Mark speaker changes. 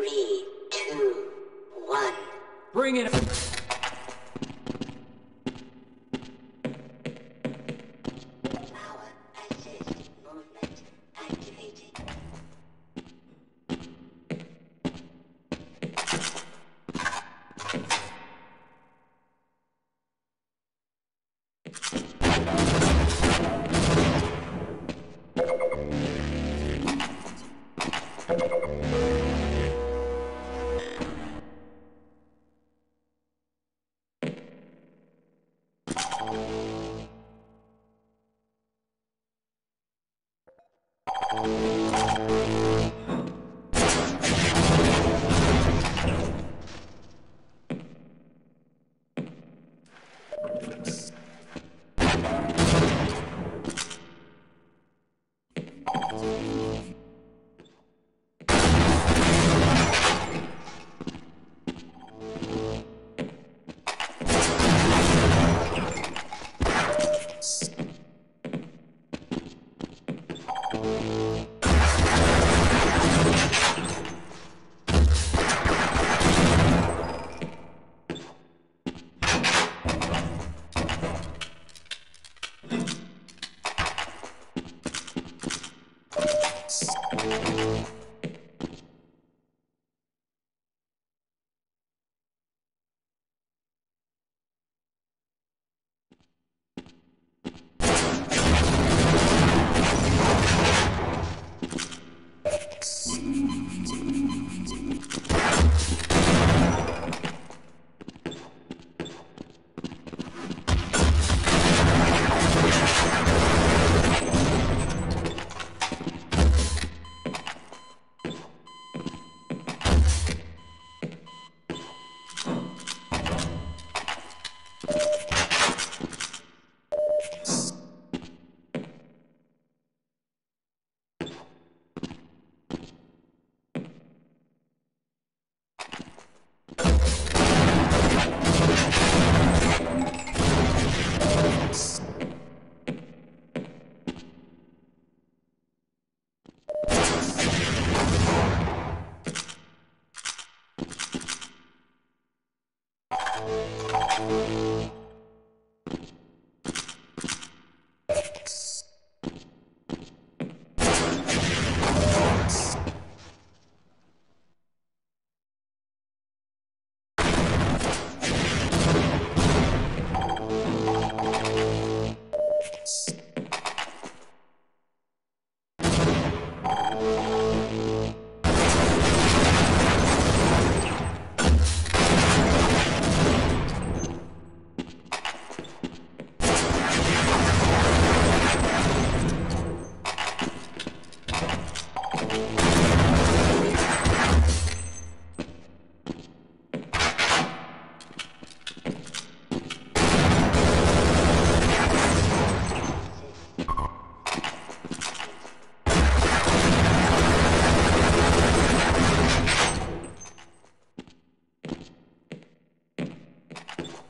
Speaker 1: Three, two, one.
Speaker 2: Bring it.
Speaker 1: Movement activated.